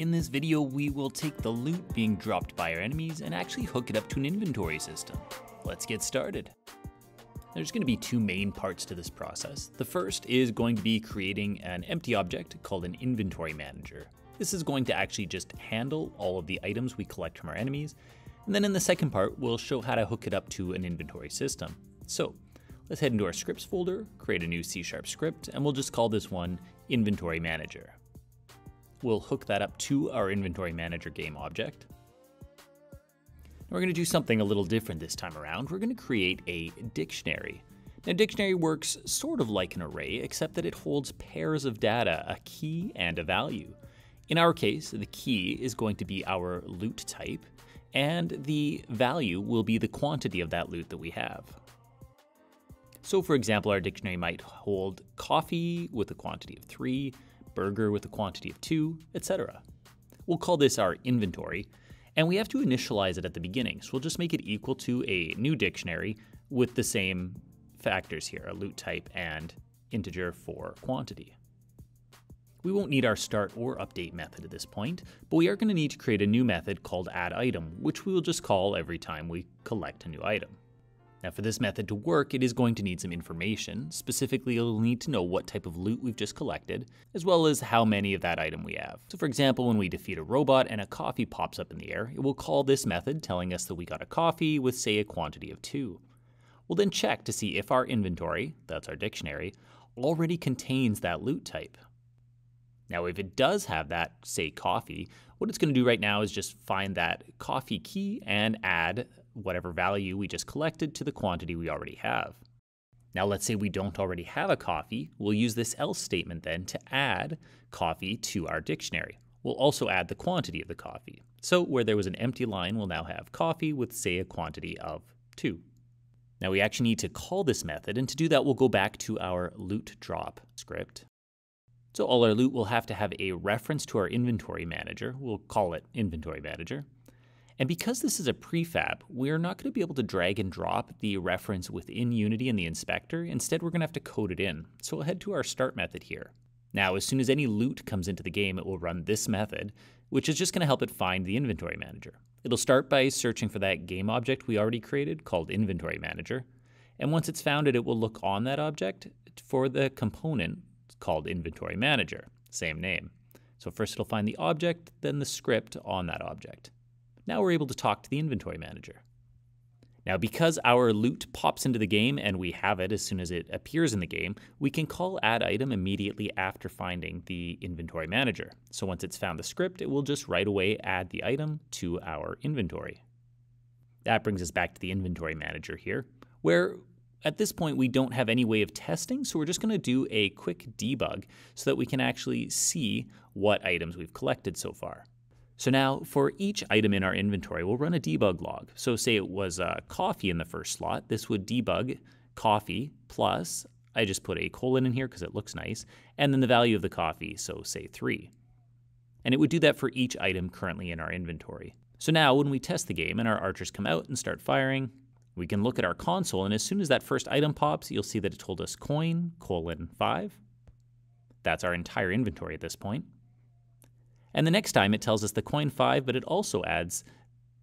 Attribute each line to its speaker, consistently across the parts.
Speaker 1: In this video, we will take the loot being dropped by our enemies and actually hook it up to an inventory system. Let's get started. There's going to be two main parts to this process. The first is going to be creating an empty object called an inventory manager. This is going to actually just handle all of the items we collect from our enemies. And then in the second part, we'll show how to hook it up to an inventory system. So let's head into our scripts folder, create a new C Sharp script, and we'll just call this one inventory manager. We'll hook that up to our inventory manager game object. We're going to do something a little different this time around. We're going to create a dictionary. Now, dictionary works sort of like an array, except that it holds pairs of data, a key and a value. In our case, the key is going to be our loot type, and the value will be the quantity of that loot that we have. So, for example, our dictionary might hold coffee with a quantity of 3, burger with a quantity of 2, etc. We'll call this our inventory, and we have to initialize it at the beginning, so we'll just make it equal to a new dictionary with the same factors here, a loot type and integer for quantity. We won't need our start or update method at this point, but we are going to need to create a new method called addItem, which we will just call every time we collect a new item. Now for this method to work, it is going to need some information. Specifically, it'll need to know what type of loot we've just collected, as well as how many of that item we have. So for example, when we defeat a robot and a coffee pops up in the air, it will call this method telling us that we got a coffee with say a quantity of two. We'll then check to see if our inventory, that's our dictionary, already contains that loot type. Now, if it does have that, say, coffee, what it's going to do right now is just find that coffee key and add whatever value we just collected to the quantity we already have. Now, let's say we don't already have a coffee. We'll use this else statement then to add coffee to our dictionary. We'll also add the quantity of the coffee. So, where there was an empty line, we'll now have coffee with, say, a quantity of 2. Now, we actually need to call this method, and to do that, we'll go back to our loot drop script. So, all our loot will have to have a reference to our inventory manager. We'll call it inventory manager. And because this is a prefab, we're not going to be able to drag and drop the reference within Unity in the inspector. Instead, we're going to have to code it in. So we'll head to our start method here. Now, as soon as any loot comes into the game, it will run this method, which is just going to help it find the inventory manager. It'll start by searching for that game object we already created called inventory manager. And once it's found it, it will look on that object for the component called inventory manager, same name. So first it'll find the object, then the script on that object. Now we're able to talk to the inventory manager. Now, because our loot pops into the game and we have it as soon as it appears in the game, we can call add item immediately after finding the inventory manager. So once it's found the script, it will just right away add the item to our inventory. That brings us back to the inventory manager here, where at this point we don't have any way of testing, so we're just going to do a quick debug so that we can actually see what items we've collected so far. So now for each item in our inventory, we'll run a debug log. So say it was uh, coffee in the first slot, this would debug coffee plus, I just put a colon in here because it looks nice, and then the value of the coffee, so say three. And it would do that for each item currently in our inventory. So now when we test the game and our archers come out and start firing, we can look at our console, and as soon as that first item pops, you'll see that it told us coin, colon, 5. That's our entire inventory at this point. And the next time it tells us the coin 5, but it also adds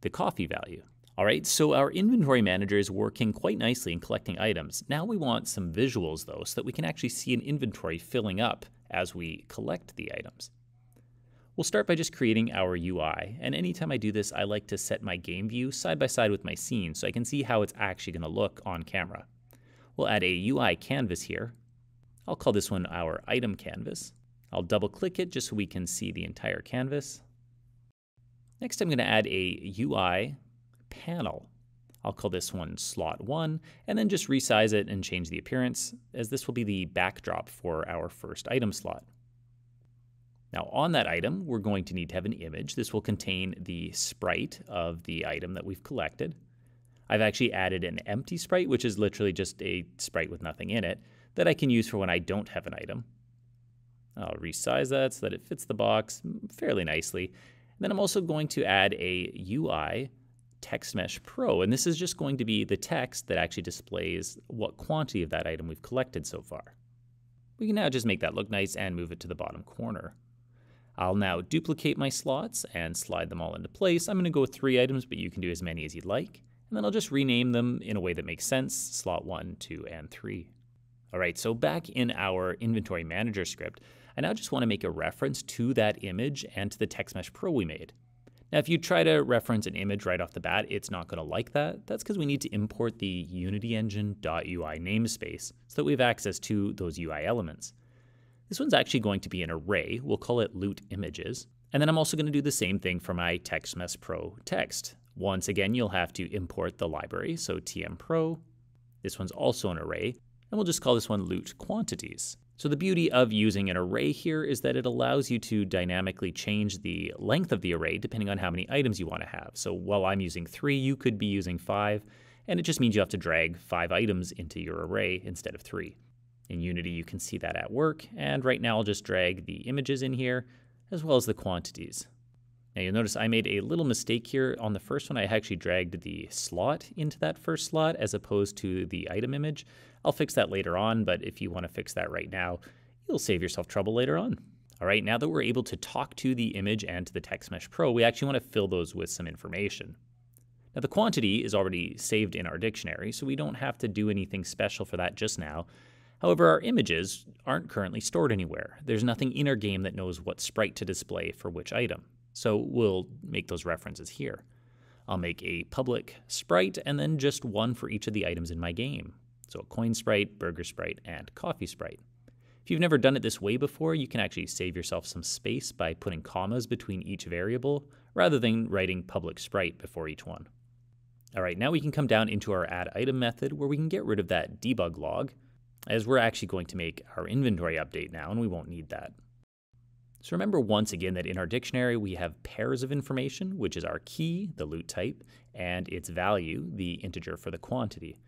Speaker 1: the coffee value. All right, so our inventory manager is working quite nicely in collecting items. Now we want some visuals though, so that we can actually see an inventory filling up as we collect the items. We'll start by just creating our UI, and anytime I do this, I like to set my game view side by side with my scene so I can see how it's actually gonna look on camera. We'll add a UI canvas here. I'll call this one our item canvas. I'll double click it just so we can see the entire canvas. Next, I'm going to add a UI panel. I'll call this one slot one, and then just resize it and change the appearance, as this will be the backdrop for our first item slot. Now on that item, we're going to need to have an image. This will contain the sprite of the item that we've collected. I've actually added an empty sprite, which is literally just a sprite with nothing in it, that I can use for when I don't have an item. I'll resize that so that it fits the box fairly nicely. And then I'm also going to add a UI text mesh pro, and this is just going to be the text that actually displays what quantity of that item we've collected so far. We can now just make that look nice and move it to the bottom corner. I'll now duplicate my slots and slide them all into place. I'm going to go with three items, but you can do as many as you'd like. And then I'll just rename them in a way that makes sense, slot one, two, and three. All right, so back in our inventory manager script, I now just want to make a reference to that image and to the TextMesh Pro we made. Now, if you try to reference an image right off the bat, it's not going to like that. That's because we need to import the UnityEngine.ui namespace so that we have access to those UI elements. This one's actually going to be an array. We'll call it loot images. And then I'm also going to do the same thing for my TextMesh Pro text. Once again, you'll have to import the library, so tm pro. This one's also an array, and we'll just call this one loot quantities. So the beauty of using an array here is that it allows you to dynamically change the length of the array depending on how many items you want to have. So while I'm using three, you could be using five, and it just means you have to drag five items into your array instead of three. In Unity, you can see that at work, and right now I'll just drag the images in here, as well as the quantities. Now you'll notice I made a little mistake here. On the first one, I actually dragged the slot into that first slot as opposed to the item image. I'll fix that later on, but if you want to fix that right now, you'll save yourself trouble later on. All right, now that we're able to talk to the image and to the TextMesh Pro, we actually want to fill those with some information. Now the quantity is already saved in our dictionary, so we don't have to do anything special for that just now. However, our images aren't currently stored anywhere. There's nothing in our game that knows what sprite to display for which item. So we'll make those references here. I'll make a public sprite and then just one for each of the items in my game. So a coin sprite, burger sprite, and coffee sprite. If you've never done it this way before, you can actually save yourself some space by putting commas between each variable rather than writing public sprite before each one. All right, now we can come down into our add item method where we can get rid of that debug log as we're actually going to make our inventory update now and we won't need that. So remember once again that in our dictionary we have pairs of information, which is our key, the loot type, and its value, the integer for the quantity.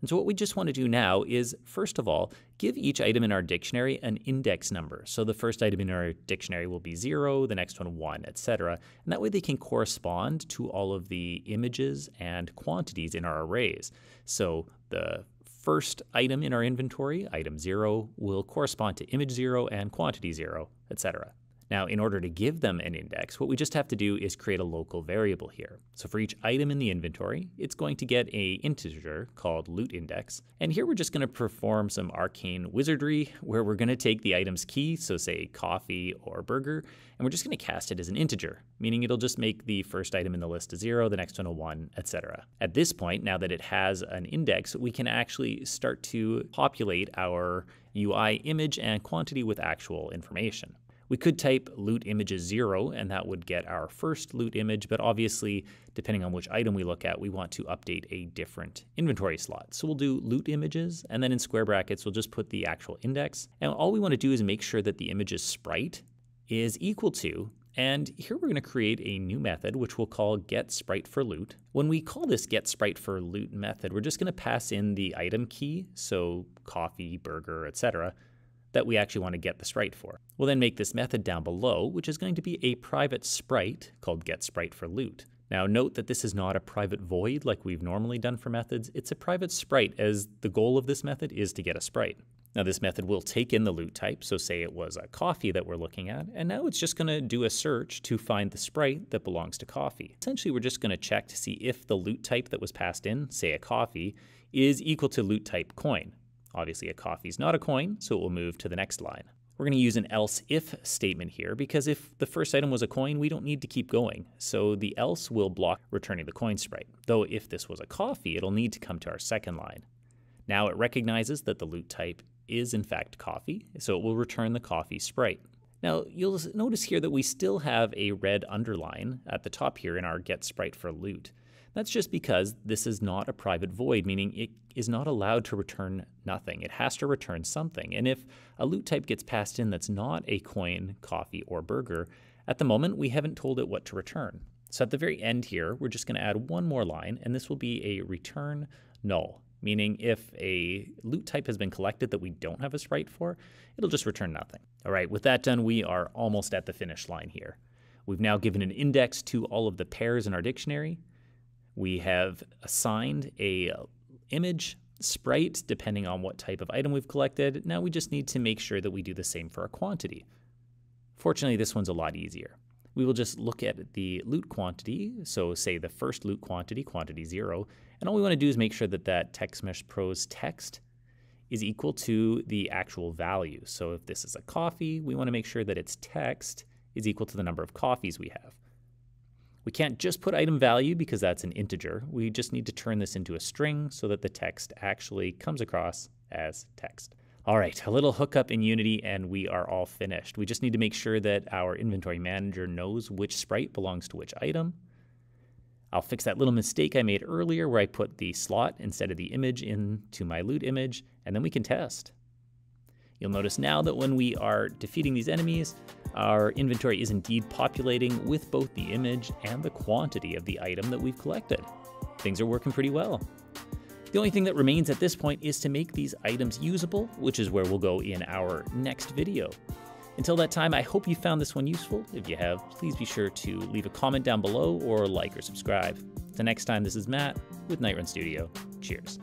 Speaker 1: And so what we just want to do now is, first of all, give each item in our dictionary an index number. So the first item in our dictionary will be 0, the next one 1, etc. And that way they can correspond to all of the images and quantities in our arrays. So the first item in our inventory, item 0, will correspond to image 0 and quantity 0, etc. Now, in order to give them an index, what we just have to do is create a local variable here. So for each item in the inventory, it's going to get a integer called loot index. And here we're just going to perform some arcane wizardry where we're going to take the item's key, so say coffee or burger, and we're just going to cast it as an integer, meaning it'll just make the first item in the list a zero, the next one a one, etc. At this point, now that it has an index, we can actually start to populate our UI image and quantity with actual information. We could type loot images zero, and that would get our first loot image, but obviously, depending on which item we look at, we want to update a different inventory slot. So we'll do loot images, and then in square brackets, we'll just put the actual index. And all we want to do is make sure that the image's sprite is equal to and here we're going to create a new method, which we'll call get sprite for loot. When we call this get sprite for loot method, we're just going to pass in the item key, so coffee, burger, etc that we actually want to get the sprite for. We'll then make this method down below, which is going to be a private sprite called getSpriteForLoot. Now note that this is not a private void like we've normally done for methods, it's a private sprite as the goal of this method is to get a sprite. Now this method will take in the loot type, so say it was a coffee that we're looking at, and now it's just going to do a search to find the sprite that belongs to coffee. Essentially we're just going to check to see if the loot type that was passed in, say a coffee, is equal to loot type coin. Obviously, a coffee is not a coin, so it will move to the next line. We're going to use an else if statement here because if the first item was a coin, we don't need to keep going. So the else will block returning the coin sprite. Though if this was a coffee, it'll need to come to our second line. Now it recognizes that the loot type is in fact coffee, so it will return the coffee sprite. Now you'll notice here that we still have a red underline at the top here in our get sprite for loot. That's just because this is not a private void, meaning it is not allowed to return nothing. It has to return something. And if a loot type gets passed in that's not a coin, coffee, or burger, at the moment we haven't told it what to return. So at the very end here, we're just going to add one more line, and this will be a return null, meaning if a loot type has been collected that we don't have a sprite for, it'll just return nothing. All right, with that done, we are almost at the finish line here. We've now given an index to all of the pairs in our dictionary. We have assigned a image sprite depending on what type of item we've collected. Now we just need to make sure that we do the same for our quantity. Fortunately, this one's a lot easier. We will just look at the loot quantity, so say the first loot quantity, quantity 0, and all we want to do is make sure that that TextMesh Pro's text is equal to the actual value. So if this is a coffee, we want to make sure that its text is equal to the number of coffees we have. We can't just put item value because that's an integer. We just need to turn this into a string so that the text actually comes across as text. All right, a little hookup in Unity and we are all finished. We just need to make sure that our inventory manager knows which sprite belongs to which item. I'll fix that little mistake I made earlier where I put the slot instead of the image into my loot image, and then we can test. You'll notice now that when we are defeating these enemies, our inventory is indeed populating with both the image and the quantity of the item that we've collected. Things are working pretty well. The only thing that remains at this point is to make these items usable, which is where we'll go in our next video. Until that time, I hope you found this one useful. If you have, please be sure to leave a comment down below or like or subscribe. Until next time, this is Matt with Night Run Studio. Cheers.